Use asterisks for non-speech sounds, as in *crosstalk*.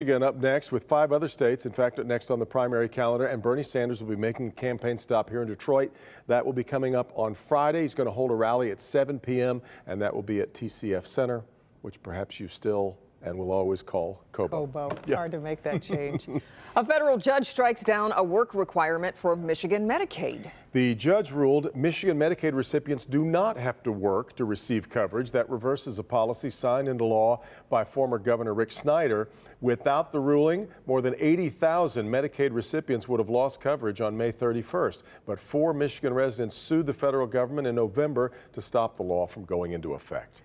Again, up next with five other states, in fact, next on the primary calendar, and Bernie Sanders will be making a campaign stop here in Detroit. That will be coming up on Friday. He's going to hold a rally at 7 p.m., and that will be at TCF Center, which perhaps you still and we'll always call Cobo. Cobo. It's yeah. hard to make that *laughs* change. a federal judge strikes down a work requirement for Michigan Medicaid. The judge ruled Michigan Medicaid recipients do not have to work to receive coverage. That reverses a policy signed into law by former Governor Rick Snyder. Without the ruling, more than 80,000 Medicaid recipients would have lost coverage on May 31st. But four Michigan residents sued the federal government in November to stop the law from going into effect.